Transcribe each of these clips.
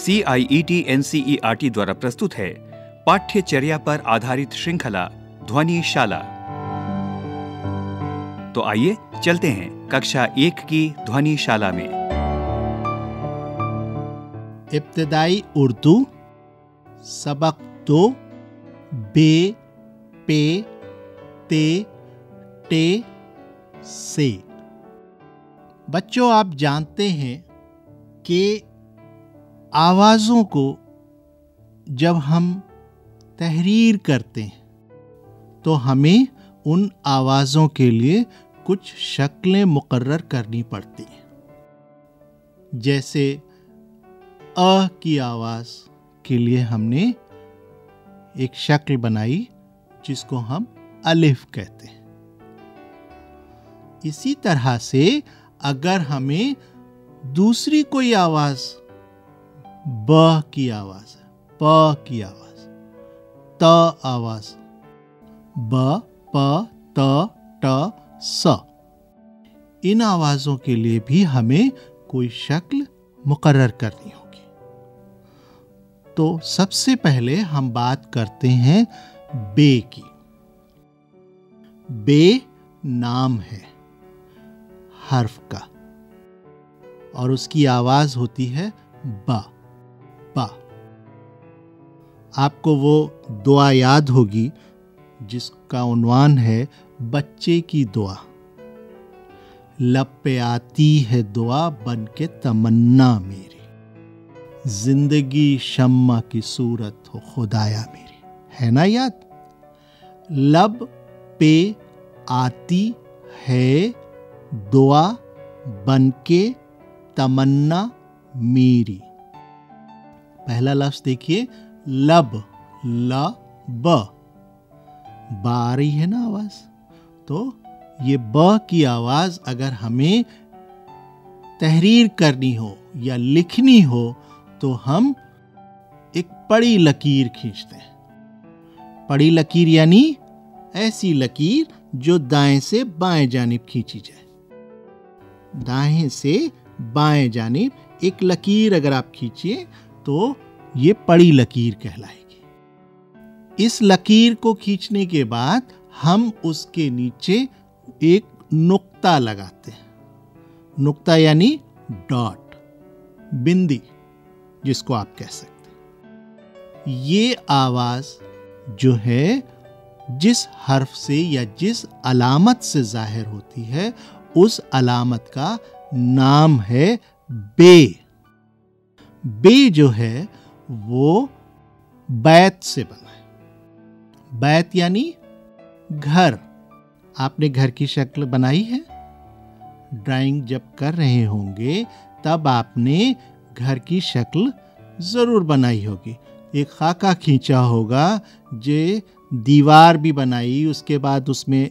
C I E T N C E R T द्वारा प्रस्तुत है। पाठ्यचर्या पर आधारित श्रृंखला ध्वनि शाला तो आइए चलते हैं कक्षा एक की ध्वनि शाला में। इब्तदाई उर्दू, सबक दो, बे, पे, ते, टे, से। बच्चों, आप जानते हैं कि आवाज़ों को जब हम तहरीर करते हैं तो हमें उन आवाज़ों के लिए कुछ शक्लें मुकर्र करनी पड़ती हैं। जैसे, अ की आवाज़ के लिए हमने एक शक्ल बनाई, जिसको हम अलिफ कहते हैं। इसी तरह से अगर हमें दूसरी कोई आवाज़ ब की आवाज़ है। प की आवाज़ त आवाज़ ब, प, त, ट, स। इन आवाजों के लिए भी हमें कोई शक्ल मुकर्र करनी होगी। तो सबसे पहले हम बात करते हैं बे की। बे नाम है हर्फ का। और उसकी आवाज़ होती है बा बा। आपको वो दुआ याद होगी जिसका उन्वान है बच्चे की दुआ। लब पे आती है दुआ बन के तमन्ना मेरी। ज़िंदगी शम्मा की सूरत हो खुदाया मेरी। है ना याद? लब पे आती है दुआ बन के तमन्ना मेरी। पहला लफ्ज देखिए लब, ल, ब। बा आ रही है ना आवाज़? तो ये ब की आवाज़ अगर हमें तहरीर करनी हो या लिखनी हो तो हम एक बड़ी लकीर खींचते हैं। बड़ी लकीर यानी ऐसी लकीर जो दाएँ से बाएँ जानिब खींची जाए। दाएँ से बाएँ जानिब एक लकीर अगर आप खींचिए तो ये पड़ी लकीर कहलाएगी। इस लकीर को खींचने के बाद हम उसके नीचे एक नुक्ता लगाते हैं। नुक्ता यानी डॉट, बिंदी, जिसको आप कह सकते हैं। ये आवाज़ जो है, जिस हर्फ से या जिस अलामत से ज़ाहिर होती है, उस अलामत का नाम है बे। बे जो है वो बैत से बना है। बैत यानी घर। आपने घर की शक्ल बनाई है। ड्राइंग जब कर रहे होंगे, तब आपने घर की शक्ल ज़रूर बनाई होगी। एक खाका खींचा होगा जे दीवार भी बनाई, उसके बाद उसमें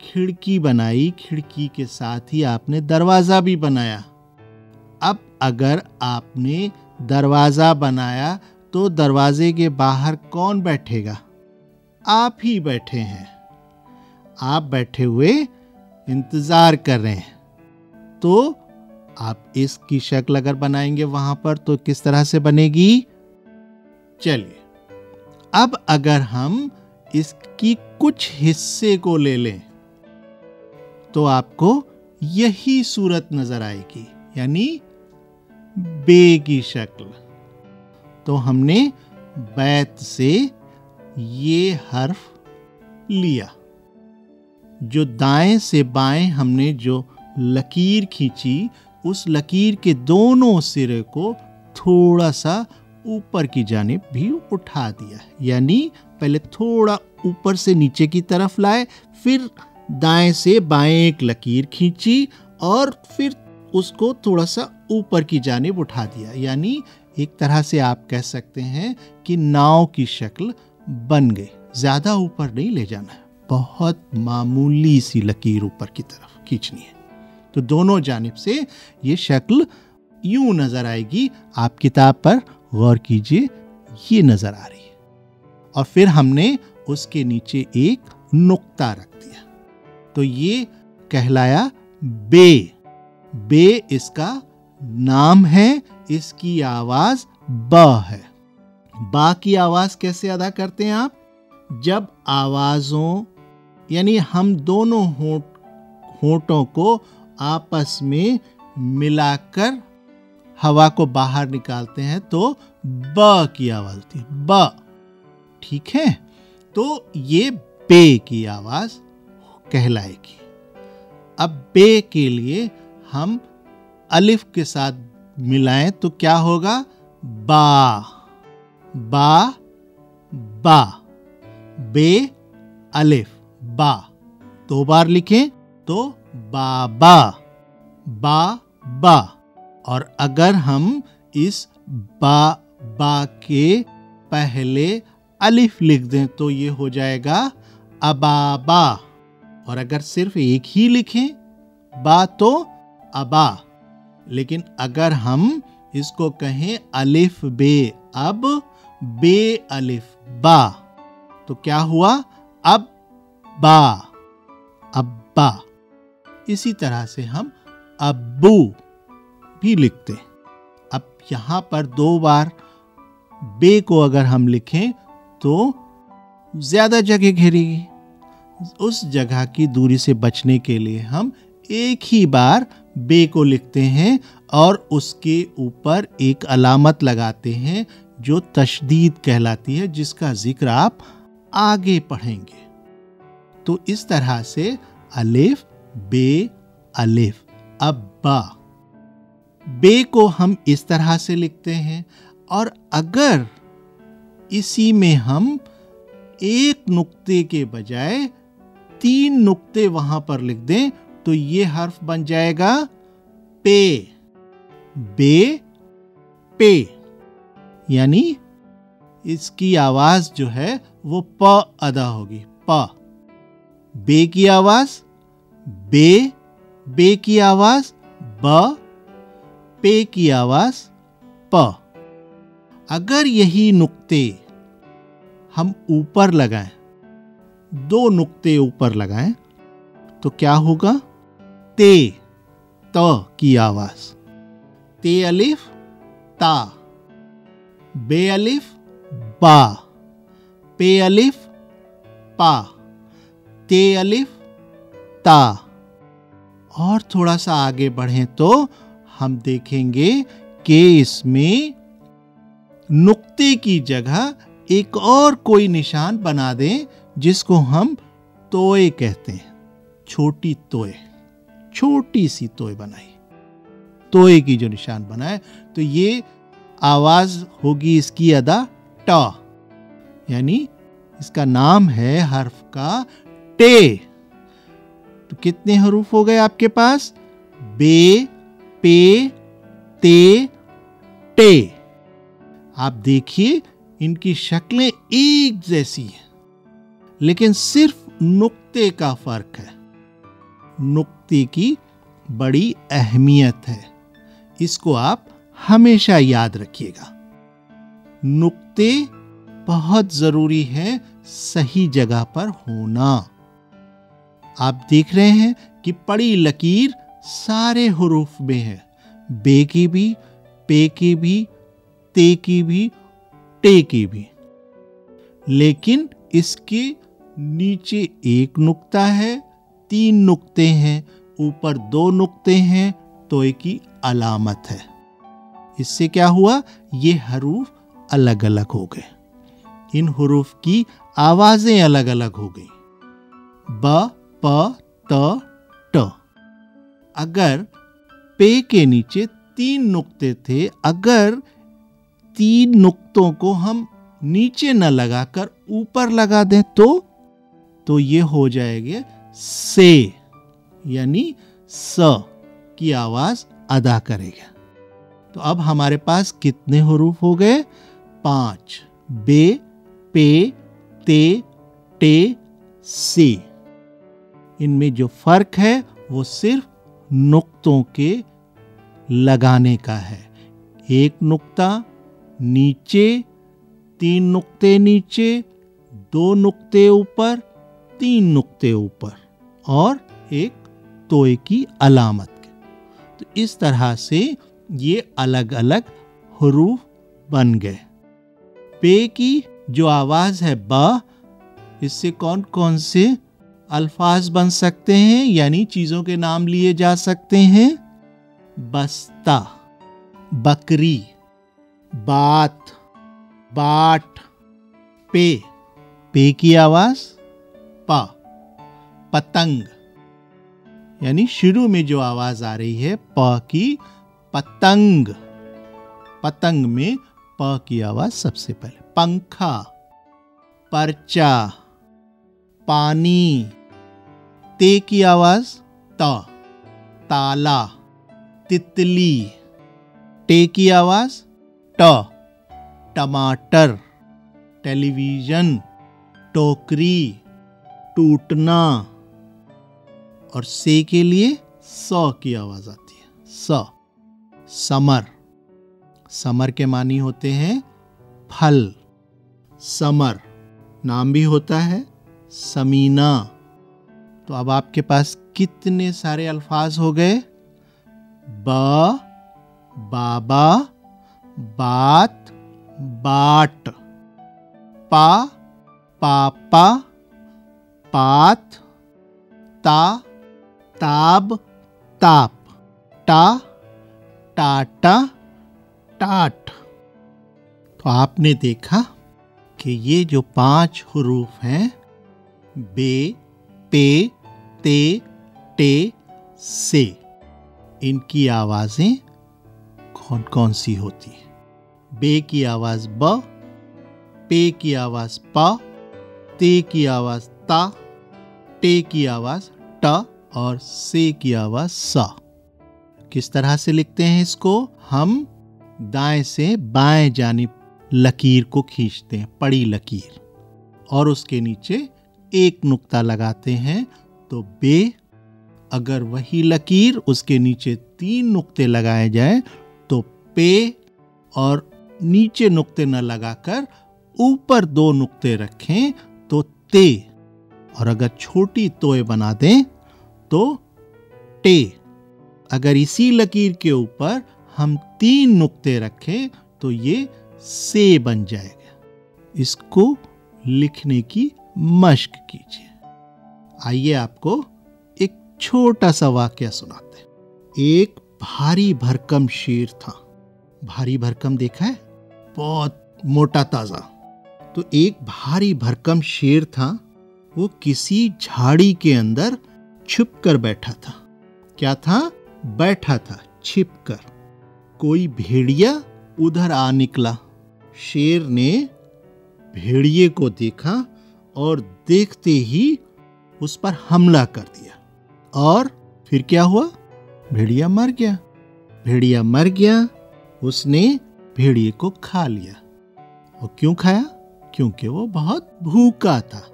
खिड़की बनाई, खिड़की के साथ ही आपने दरवाज़ा भी बनाया। अब अगर आपने दरवाज़ा बनाया तो दरवाजे के बाहर कौन बैठेगा? आप ही बैठे हैं। आप बैठे हुए इंतज़ार कर रहे हैं। तो आप इसकी शक्ल अगर बनाएँगे वहाँ पर तो किस तरह से बनेगी? चलिए, अब अगर हम इसकी कुछ हिस्से को ले लें तो आपको यही सूरत नज़र आएगी, यानी बे की शक्ल। तो हमने बैत से ये हर्फ लिया। जो दाएँ से बाएँ हमने जो लकीर खींची, उस लकीर के दोनों सिरे को थोड़ा सा ऊपर की जानिब भी उठा दिया यानी पहले थोड़ा ऊपर से नीचे की तरफ़ लाए, फिर दाएँ से बाएँ एक लकीर खींची और फिर उसको थोड़ा सा ऊपर की जानब उठा दिया। यानी एक तरह से आप कह सकते हैं कि नाव की शक्ल बन गई। ज़्यादा ऊपर नहीं ले जाना है। बहुत मामूली सी लकीर ऊपर की तरफ़ खींचनी है। तो दोनों जानब से ये शक्ल यूँ नज़र आएगी। आप किताब पर गौर कीजिए, ये नज़र आ रही है। और फिर हमने उसके नीचे एक नुक्ता रख दिया। तो ये कहलाया बे। बे इसका नाम है, इसकी आवाज़ ब है। बा की आवाज़ कैसे अदा करते हैं आप? जब आवाजों, यानी हम दोनों होंठ को आपस में मिलाकर हवा को बाहर निकालते हैं तो ब की आवाज़ है। ब। ठीक है? तो ये बे की आवाज़ कहलाएगी। अब बे के लिए हम अलिफ के साथ मिलाएँ तो क्या होगा? बा। बा। बा। बे। अलिफ। बा। दो बार लिखें तो बाबा। बा बा और अगर हम इस बा बा के पहले अलिफ लिख दें तो ये हो जाएगा अबाबा। और अगर सिर्फ़ एक ही लिखें, बा तो अबा। लेकिन अगर हम इसको कहें अलिफ बे, अब बे अलिफ बा तो क्या हुआ? अब बा अब्बा इसी तरह से हम अब्बू भी लिखते अब यहाँ पर दो बार बे को अगर हम लिखें तो ज़्यादा जगह घेरेगी। उस जगह की दूरी से बचने के लिए हम एक ही बार बे को लिखते हैं और उसके ऊपर एक अलामत लगाते हैं, जो तशदीद कहलाती है, जिसका ज़िक्र आप आगे पढ़ेंगे। तो इस तरह से अलिफ, बे, अलिफ अब्बा बे को हम इस तरह से लिखते हैं, और अगर इसी में हम एक नुक्ते के बजाय तीन नुक्ते वहाँ पर लिख दें तो ये हर्फ बन जाएगा पे। बे, पे। यानी इसकी आवाज़ जो है वो प अदा होगी, प। बे की आवाज़, बे। बे की आवाज़, ब। पे की आवाज़, प। अगर यही नुक्ते हम ऊपर लगाएँ, दो नुक्ते ऊपर लगाएँ तो क्या होगा? ते त की आवाज़ ते अलिफ ता बे अलिफ बा पे अलिफ पा ते अलिफ ता और थोड़ा सा आगे बढ़े तो हम देखेंगे कि इसमें नुक्ते की जगह एक और कोई निशान बना दें जिसको हम तोए कहते हैं, छोटी तोय छोटी सी तोय बनाई। तोय की जो निशान बनाए तो ये आवाज़ होगी इसकी अदा ट। यानी इसका नाम है हर्फ का टे। तो कितने हरूफ हो गए आपके पास? बे, पे, ते, टे। आप देखिए, इनकी शक्लें एक जैसी हैं। लेकिन सिर्फ़ नुक्ते का फ़र्क है। नुक्ते की बड़ी अहमियत है। इसको आप हमेशा याद रखिएगा। नुक्ते बहुत ज़रूरी है सही जगह पर होना। आप देख रहे हैं कि पड़ी लकीर सारे हरूफ में है। बे की भी, पे की भी, ते की भी, टे की भी। लेकिन इसके नीचे एक नुक्ता है तीन नुक्ते हैं, ऊपर दो नुक्ते हैं तो एक की अलामत है। इससे क्या हुआ? ये हरूफ अलग अलग हो गए। इन हरूफ की आवाज़ें अलग अलग हो गई। ब, प, त, ट। अगर पे के नीचे तीन नुक्ते थे, अगर तीन नुक्तों को हम नीचे न लगाकर ऊपर लगा दें तो तो ये हो जाएगा से, यानी स की आवाज़ अदा करेगा। तो अब हमारे पास कितने हरूफ हो गए? पाँच। बे, पे, ते, टे, से। इनमें जो फ़र्क है, वो सिर्फ़ नुक्तों के लगाने का है। एक नुक्ता नीचे, तीन नुक्ते नीचे, दो नुक्ते ऊपर, तीन नुक्ते ऊपर। और एक तोय की अलामत के। तो इस तरह से ये अलग अलग हरूफ बन गए। पे की जो आवाज़ है ब, इससे कौन कौन से अल्फाज बन सकते हैं, यानी चीज़ों के नाम लिए जा सकते हैं? बस्ता, बकरी, बात, बाट, पे। पे की आवाज़, प। पतंग। यानी शुरू में जो आवाज़ आ रही है, प की पतंग। पतंग में प की आवाज़ सबसे पहले। पंखा। पर्चा। पानी। ते की आवाज़ त। ताला। तितली। टे की आवाज़ ट। टमाटर। टेलीविज़न। टोकरी। टूटना। और से के लिए स की आवाज़ आती है। स। समर। समर के मानी होते हैं फल। समर। नाम भी होता है समीना। तो अब आपके पास कितने सारे अल्फाज हो गए? ब, बाबा, बात, बाट। पा, पापा, पात, ता ताब, ताप। टा, टाटा, टाट। तो आपने देखा कि ये जो पाँच हरूफ हैं, बे, पे, ते, टे, से, इनकी आवाज़ें कौन कौन सी होती हैं? बे की आवाज़ ब, पे की आवाज़ प, ते की आवाज़ ता, टे की आवाज़ ट। और से की आवाज़ सा। किस तरह से लिखते हैं इसको? हम दाएँ से बाएँ जानिब लकीर को खींचते हैं, पड़ी लकीर। और उसके नीचे एक नुक्ता लगाते हैं तो बे, अगर वही लकीर उसके नीचे तीन नुक्ते लगाए जाए तो पे, और नीचे नुक्ते न लगाकर ऊपर दो नुक्ते रखें तो ते। और अगर छोटी तोय बना दें तो टे। अगर इसी लकीर के ऊपर हम तीन नुक्ते रखें तो ये से बन जाएगा। इसको लिखने की मश्क कीजिए। आइए आपको एक छोटा सा वाक्य सुनाते एक भारी भरकम शेर था। भारी भरकम देखा है? बहुत मोटा ताज़ा। तो एक भारी भरकम शेर था, वो किसी झाड़ी के अंदर छुप कर बैठा था। क्या था? बैठा था छिप कर कोई भेड़िया उधर आ निकला। शेर ने भेड़िए को देखा और देखते ही उस पर हमला कर दिया। और फिर क्या हुआ? भेड़िया मर गया। भेड़िया मर गया। उसने भेड़िए को खा लिया। और क्यों खाया? क्योंकि वो बहुत भूखा था।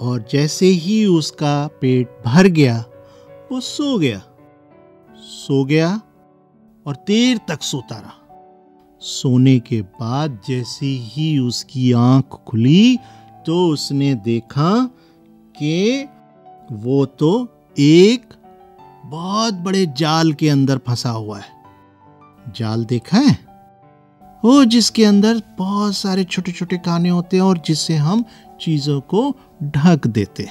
और जैसे ही उसका पेट भर गया, वो सो गया। सो गया और देर तक सोता रहा। सोने के बाद जैसे ही उसकी आँख खुली तो उसने देखा कि वो तो एक बहुत बड़े जाल के अंदर फंसा हुआ है। जाल देखा है? वो जिसके अंदर बहुत सारे छोटे छोटे काने होते हैं और जिससे हम चीज़ों को ढक देते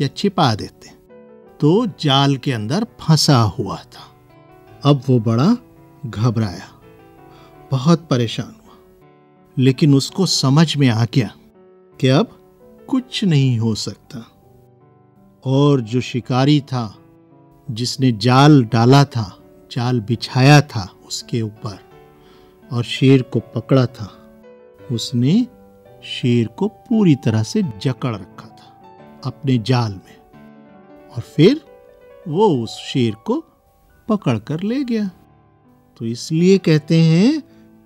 या छिपा देते तो जाल के अंदर फंसा हुआ था। अब वो बड़ा घबराया, बहुत परेशान हुआ। लेकिन उसको समझ में आ गया कि अब कुछ नहीं हो सकता। और जो शिकारी था, जिसने जाल डाला था, जाल बिछाया था उसके ऊपर और शेर को पकड़ा था, उसने शेर को पूरी तरह से जकड़ रखा था अपने जाल में। और फिर वो उस शेर को पकड़ कर ले गया। तो इसलिए कहते हैं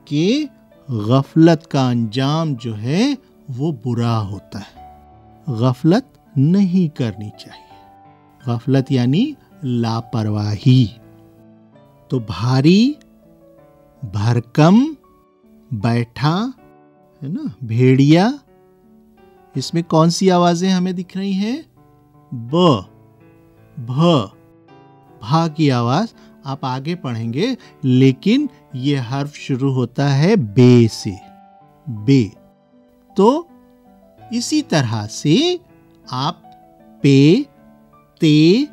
कि गफलत का अंजाम जो है, वो बुरा होता है। गफलत नहीं करनी चाहिए। गफलत यानी लापरवाही। तो भारी, भरकम, बैठा है ना? भेड़िया। इसमें कौन सी आवाज़ें हमें दिख रही हैं? ब। भ। भा की आवाज़। आप आगे पढ़ेंगे, लेकिन ये हर्फ शुरू होता है बे से। बे। तो इसी तरह से आप पे, ते,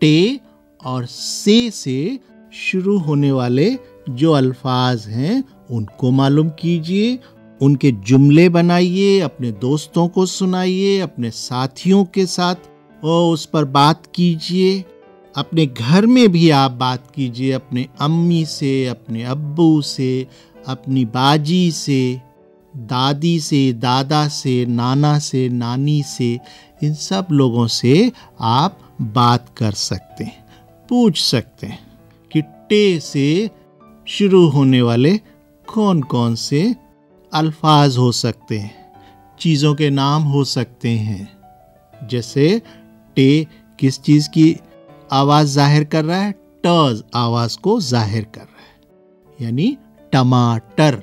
टे और से से शुरू होने वाले जो अल्फाज हैं, उनको मालूम कीजिए। उनके जुमले बनाइए, अपने दोस्तों को सुनाइए, अपने साथियों के साथ, और उस पर बात कीजिए। अपने घर में भी आप बात कीजिए, अपने अम्मी से, अपने अब्बू से, अपनी बाजी से, दादी से, दादा से, नाना से, नानी से, इन सब लोगों से आप बात कर सकते हैं, पूछ सकते हैं कि टे से शुरू होने वाले कौन कौन से अल्फाज हो सकते हैं, चीज़ों के नाम हो सकते हैं। जैसे, टे किस चीज़ की आवाज़ ज़ाहिर कर रहा है? टर्ज आवाज़ को ज़ाहिर कर रहा है। यानी टमाटर,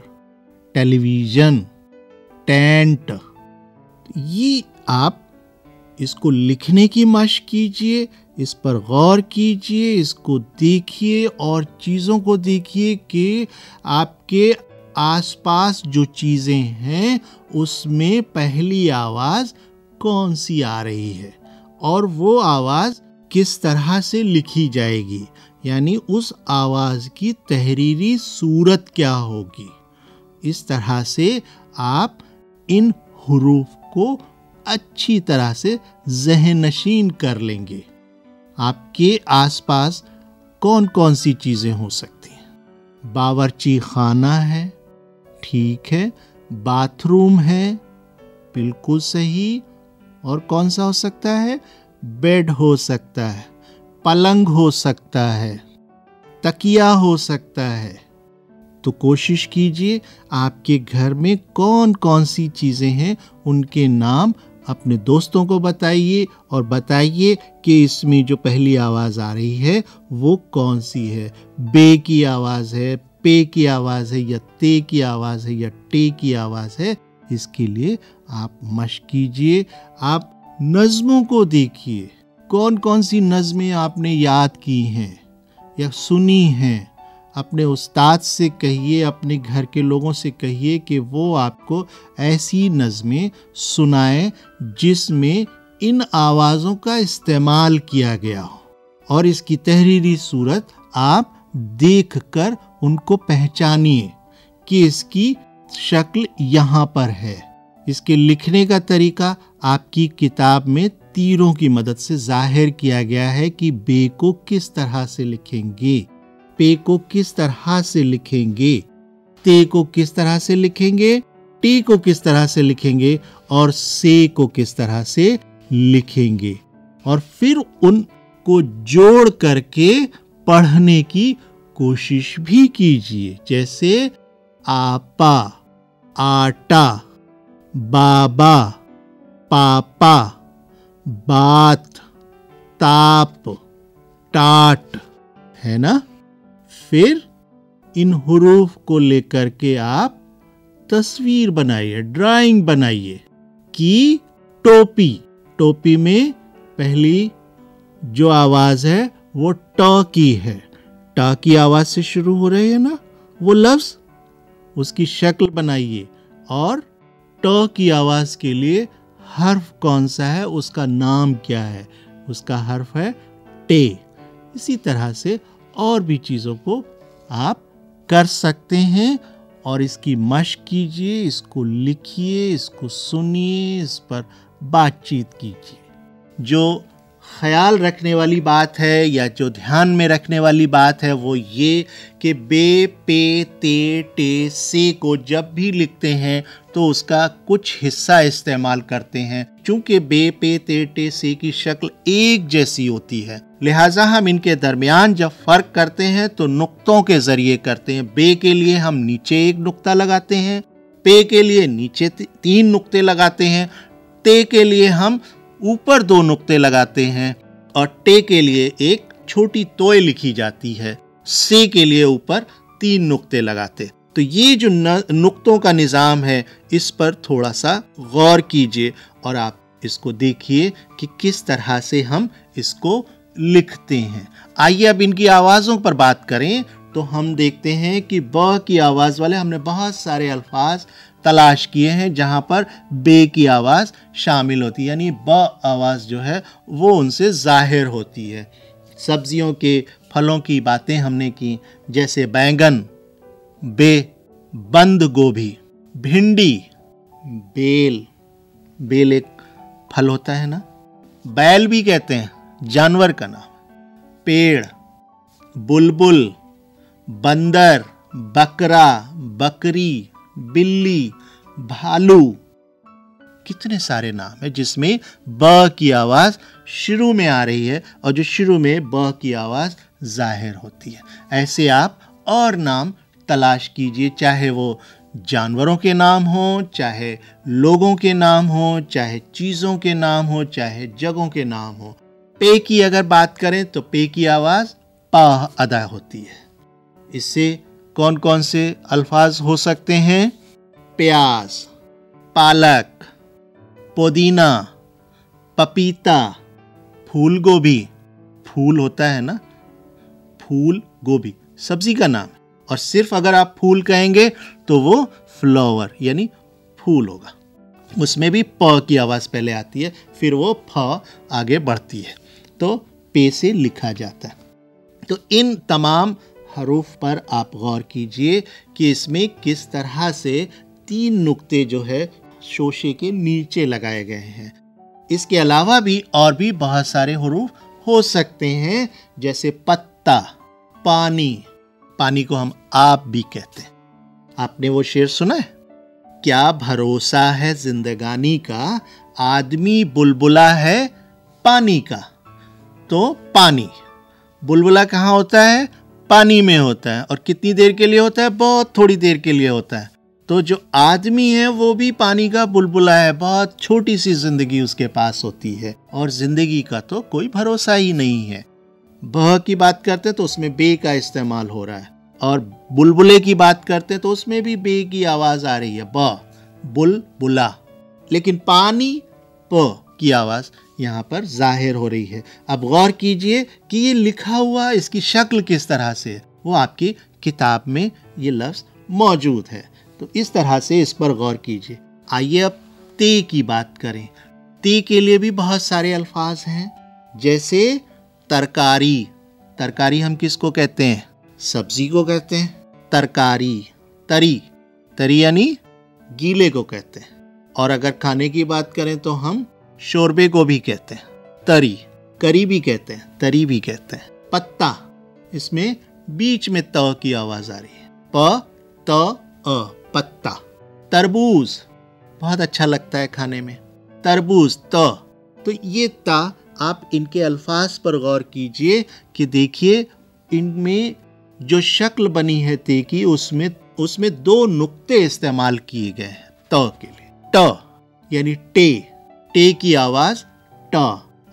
टेलीविज़न, टेंट। ये आप इसको लिखने की मश कीजिए, इस पर गौर कीजिए, इसको देखिए और चीज़ों को देखिए कि आपके आसपास जो चीज़ें हैं, उसमें पहली आवाज़ कौन सी आ रही है? और वो आवाज़ किस तरह से लिखी जाएगी? यानी उस आवाज़ की तहरीरी सूरत क्या होगी? इस तरह से आप इन हरूफ को अच्छी तरह से जहन नशीन कर लेंगे। आपके आसपास कौन कौन सी चीज़ें हो सकती हैं? बावर्ची खाना है ठीक है? बाथरूम है? बिल्कुल सही। और कौन सा हो सकता है? बेड हो सकता है। पलंग हो सकता है। तकिया हो सकता है। तो कोशिश कीजिए, आपके घर में कौन कौन सी चीज़ें हैं? उनके नाम अपने दोस्तों को बताइए और बताइए कि इसमें जो पहली आवाज़ आ रही है, वो कौन सी है? बे की आवाज़ है पे की आवाज़ है या ते की आवाज़ है या टे की आवाज़ है, इसके लिए आप मश कीजिए। आप नज़मों को देखिए। कौन कौन सी नज़में आपने याद की हैं या सुनी हैं? अपने उस्ताद से कहिए, अपने घर के लोगों से कहिए कि वो आपको ऐसी नज़में सुनाएँ जिसमें इन आवाज़ों का इस्तेमाल किया गया हो। और इसकी तहरीरी सूरत आप देख कर उनको पहचानिए कि इसकी शक्ल यहाँ पर है। इसके लिखने का तरीका आपकी किताब में तीरों की मदद से ज़ाहिर किया गया है कि बे को किस तरह से लिखेंगे, पे को किस तरह से लिखेंगे, ते को किस तरह से लिखेंगे, टी को किस तरह से लिखेंगे और से को किस तरह से लिखेंगे। और फिर उनको जोड़ करके पढ़ने की कोशिश भी कीजिए, जैसे आपा, आटा, बाबा, पापा, बात, ताप, टाट, है ना? फिर इन हरूफ को लेकर के आप तस्वीर बनाइए ड्राइंग बनाइए कि टोपी टोपी में पहली जो आवाज़ है वो ट की है। ट की आवाज़ से शुरू हो रही है ना? वो लफ्ज, उसकी शक्ल बनाइए और ट की आवाज़ के लिए हर्फ कौन सा है, उसका नाम क्या है? उसका हर्फ है टे। इसी तरह से और भी चीज़ों को आप कर सकते हैं और इसकी मश कीजिए, इसको लिखिए, इसको सुनिए, इस पर बातचीत कीजिए। जो ख्याल रखने वाली बात है या जो ध्यान में रखने वाली बात है वो ये कि बे, पे, ते, टे, से को जब भी लिखते हैं तो उसका कुछ हिस्सा इस्तेमाल करते हैं। क्योंकि बे, पे, ते, टे, से की शक्ल एक जैसी होती है, लिहाजा हम इनके दरमियान जब फ़र्क करते हैं तो नुक्तों के ज़रिए करते हैं। बे के लिए हम नीचे एक नुक्ता लगाते हैं, पे के लिए नीचे तीन नुक्ते लगाते हैं, ते के लिए हम ऊपर दो नुक्ते लगाते हैं और टे के लिए एक छोटी तोय लिखी जाती है। से के लिए ऊपर तीन नुक्ते लगाते। तो ये जो नुक्तों का निज़ाम है, इस पर थोड़ा सा गौर कीजिए और आप इसको देखिए कि किस तरह से हम इसको लिखते हैं। आइए अब इनकी आवाज़ों पर बात करें। तो हम देखते हैं कि ब की आवाज़ वाले हमने बहुत सारे अल्फाज तलाश किए हैं, जहाँ पर बे की आवाज़ शामिल होती है, यानी ब आवाज़ जो है, वो उनसे ज़ाहिर होती है। सब्जियों के फलों की बातें हमने की, जैसे बैंगन, बे, बंद गोभी, भिंडी, बेल। बेल एक फल होता है ना? बैल भी कहते हैं, जानवर का नाम। पेड़, बुलबुल, बंदर, बकरा, बकरी। बिल्ली, भालू। कितने सारे नाम है जिसमें ब की आवाज़ शुरू में आ रही है और जो शुरू में ब की आवाज़ ज़ाहिर होती है। ऐसे आप और नाम तलाश कीजिए, चाहे वो जानवरों के नाम हो, चाहे लोगों के नाम हो, चाहे चीज़ों के नाम हो, चाहे जगहों के नाम हो। पे की अगर बात करें तो पे की आवाज़ पा अदा होती है। इससे कौन कौन से अल्फाज हो सकते हैं? प्याज, पालक, पुदीना, पपीता फूल गोभी फूल होता है ना? फूल गोभी सब्ज़ी का नाम। और सिर्फ़ अगर आप फूल कहेंगे तो वो फ्लावर, यानी फूल होगा। उसमें भी प की आवाज़ पहले आती है, फिर वो फ आगे बढ़ती है। तो पे से लिखा जाता है। तो इन तमाम हरूफ पर आप गौर कीजिए कि इसमें किस तरह से तीन नुक्ते जो है शोशे के नीचे लगाए गए हैं। इसके अलावा भी और भी बहुत सारे हरूफ हो सकते हैं, जैसे पत्ता, पानी। पानी को हम आप भी कहते हैं। आपने वो शेर सुना है? क्या भरोसा है जिंदगानी का? आदमी बुलबुला है पानी का। तो पानी। बुलबुला कहाँ होता है? पानी में होता है और कितनी देर के लिए होता है? बहुत थोड़ी देर के लिए होता है। तो जो आदमी है, वो भी पानी का बुलबुला है बहुत छोटी सी ज़िंदगी उसके पास होती है और ज़िंदगी का तो कोई भरोसा ही नहीं है। ब की बात करते तो उसमें बे का इस्तेमाल हो रहा है और बुलबुले की बात करते तो उसमें भी बे की आवाज़ आ रही है। ब बुल बुला लेकिन पानी प की आवाज़ यहाँ पर ज़ाहिर हो रही है। अब गौर कीजिए कि ये लिखा हुआ, इसकी शक्ल किस तरह से वो आपकी किताब में ये लफ्ज मौजूद है। तो इस तरह से इस पर गौर कीजिए। आइए अब ते की बात करें। ते के लिए भी बहुत सारे अल्फाज हैं, जैसे तरकारी। तरकारी हम किसको कहते हैं? सब्ज़ी को कहते हैं। तरकारी, तरी। तरी यानी गीले को कहते हैं। और अगर खाने की बात करें तो हम शोरबे को भी कहते हैं। तरी करी भी कहते हैं तरी भी कहते हैं। पत्ता, इसमें बीच में त की आवाज़ आ रही है। प, त, अ, पत्ता। तरबूज, बहुत अच्छा लगता है खाने में। तरबूज, त। तो ये ता, आप इनके अल्फाज पर गौर कीजिए कि देखिए, इनमें जो शक्ल बनी है ते की, उसमें उसमें दो नुक्ते इस्तेमाल किए गए हैं, त के लिए। ट यानी टे। टे की आवाज़ ट।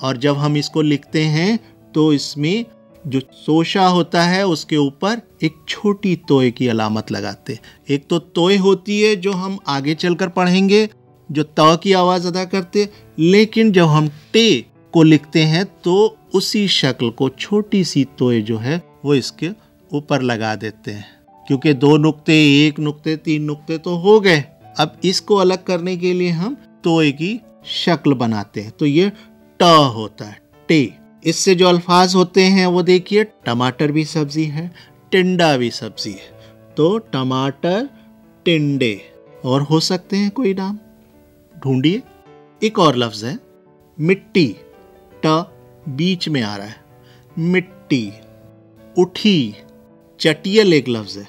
और जब हम इसको लिखते हैं तो इसमें जो सोशा होता है, उसके ऊपर एक छोटी तोय की अलामत लगाते एक तो तोय होती है, जो हम आगे चलकर पढ़ेंगे, जो त की आवाज़ अदा करते लेकिन जब हम टे को लिखते हैं तो उसी शक्ल को छोटी सी तोय जो है, वो इसके ऊपर लगा देते हैं। क्योंकि दो नुक्ते, एक नुक्ते, तीन नुक्ते तो हो गए। अब इसको अलग करने के लिए हम तोय की शक्ल बनाते हैं। तो ये ट होता है, टे। इससे जो अल्फाज होते हैं, वो देखिए, टमाटर भी सब्ज़ी है, टिंडा भी सब्ज़ी है। तो टमाटर, टिंडे, और हो सकते हैं कोई नाम। ढूंढिए। एक और लफ्ज है, मिट्टी, ट बीच में आ रहा है, मिट्टी। उठी, चटियल एक लफ्ज है,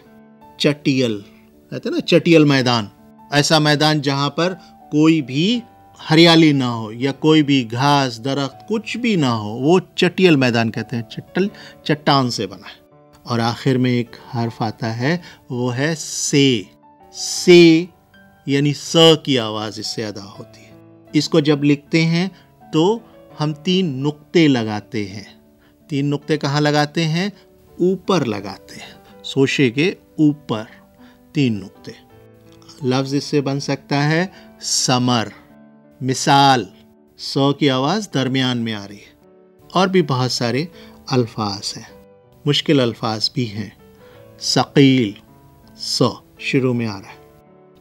चटियल। कहते ना, चटियल मैदान। ऐसा मैदान जहाँ पर कोई भी हरियाली ना हो या कोई भी घास, दरख्त, कुछ भी ना हो, वो चटियल मैदान कहते हैं, चट्टल, चट्टान से बना है। और आखिर में एक हर्फ आता है, वो है से। से यानी स की आवाज़ इससे अदा होती है। इसको जब लिखते हैं तो हम तीन नुक्ते लगाते हैं। तीन नुक्ते कहाँ लगाते हैं? ऊपर लगाते हैं। सोशे के ऊपर तीन नुक्ते। लफ्ज इससे बन सकता है समर। मिसाल, सौ की आवाज़ दरमियान में आ रही है। और भी बहुत सारे अल्फाज हैं। मुश्किल अल्फाज भी हैं। शकील सौ शुरू में आ रहा है।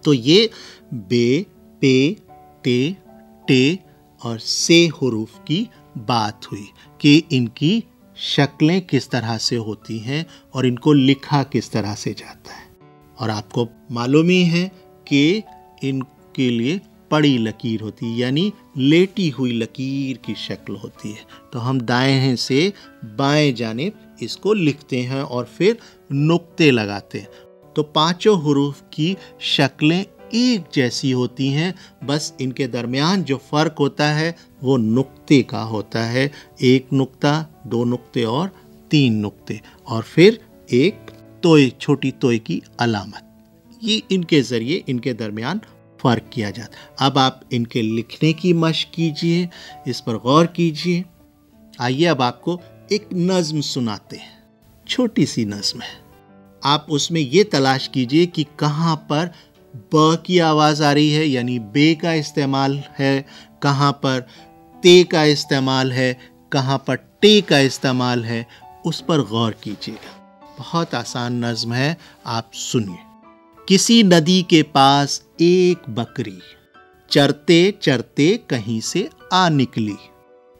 तो ये बे, पे ते टे और से हरूफ की बात हुई कि इनकी शक्लें किस तरह से होती हैं और इनको लिखा किस तरह से जाता है। और आपको मालूम ही है कि इनके लिए पड़ी लकीर होती है यानी लेटी हुई लकीर की शक्ल होती है। तो हम दाएँ से बाएँ जाने इसको लिखते हैं और फिर नुक्ते लगाते हैं। तो पाँचों हरूफ की शक्लें एक जैसी होती हैं, बस इनके दरमियान जो फ़र्क होता है वो नुक्ते का होता है। एक नुक्ता, दो नुक्ते और तीन नुक्ते। और फिर एक तोय छोटी तोय की अलामत। ये इनके ज़रिए, इनके दरमियान फ़र्क किया जाता अब आप इनके लिखने की मश कीजिए, इस पर गौर कीजिए। आइए अब आपको एक नज़म सुनाते हैं। छोटी सी नज़म है। आप उसमें ये तलाश कीजिए कि कहाँ पर ब की आवाज़ आ रही है, यानी बे का इस्तेमाल है, कहाँ पर ते का इस्तेमाल है, कहाँ पर टे का इस्तेमाल है, उस पर गौर कीजिएगा। बहुत आसान नज्म है, आप सुनिए। किसी नदी के पास एक बकरी चरते चरते कहीं से आ निकली।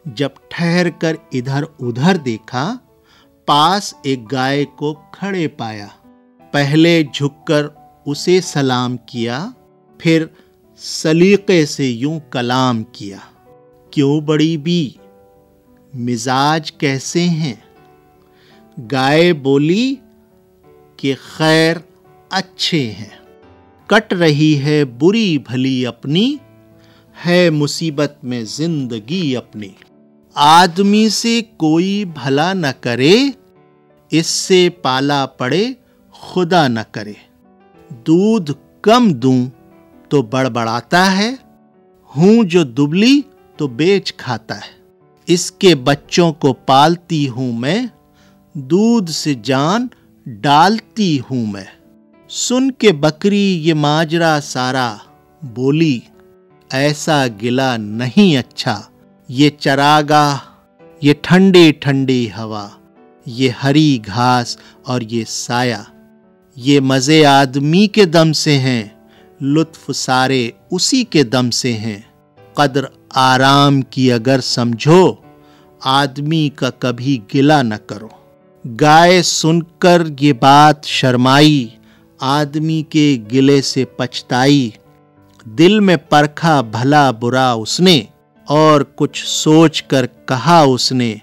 जब ठहर कर इधर उधर देखा, पास एक गाय को खड़े पाया। पहले झुककर उसे सलाम किया, फिर सलीके से यूँ कलाम किया, क्यों बड़ी बी? मिजाज कैसे हैं? गाय बोली कि खैर, अच्छे हैं। कट रही है बुरी भली अपनी, है मुसीबत में ज़िंदगी अपनी। आदमी से कोई भला न करे, इससे पाला पड़े खुदा न करे। दूध कम दूँ तो बड़बड़ाता है, हूँ जो दुबली तो बेच खाता है। इसके बच्चों को पालती हूँ मैं, दूध से जान डालती हूँ मैं। सुन के बकरी ये माजरा सारा बोली, ऐसा गिला नहीं अच्छा। ये चरागा, ये ठंडी ठंडी हवा, ये हरी घास और ये साया। ये मज़े आदमी के दम से हैं, लुत्फ सारे उसी के दम से हैं। कदर आराम की अगर समझो, आदमी का कभी गिला न करो। गाय सुनकर ये बात शर्माई आदमी के गिले से पछताई, दिल में परखा भला बुरा उसने, और कुछ सोच कर कहा उसने,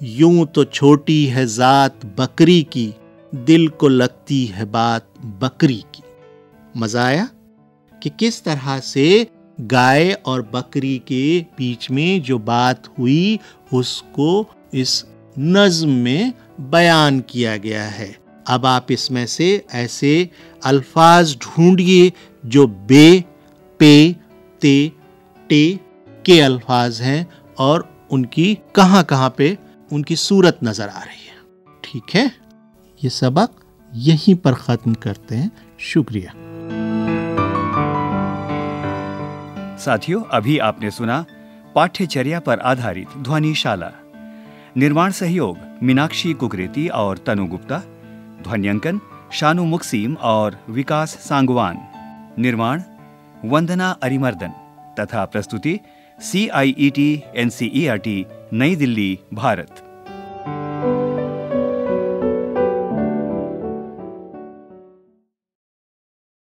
यूँ तो छोटी है जात बकरी की, दिल को लगती है बात बकरी की। मज़ा आया कि किस तरह से गाय और बकरी के बीच में जो बात हुई, उसको इस नज्म में बयान किया गया है। अब आप इसमें से ऐसे अल्फाज ढूंढिए जो बे, पे, ते, टे के अल्फाज हैं और उनकी कहाँ कहाँ पे उनकी सूरत नज़र आ रही है। ठीक है? ये सबक यहीं पर ख़त्म करते हैं। शुक्रिया। साथियों, अभी आपने सुना पाठ्यचर्या पर आधारित ध्वनिशाला। निर्माण सहयोग मीनाक्षी कुकरेती और तनु गुप्ता। ध्वनियांकन, शानु मुक्सीम और विकास सांगवान। निर्माण, वंदना अरिमर्दन। तथा प्रस्तुति C I E T N C E R T New Delhi, Bharat.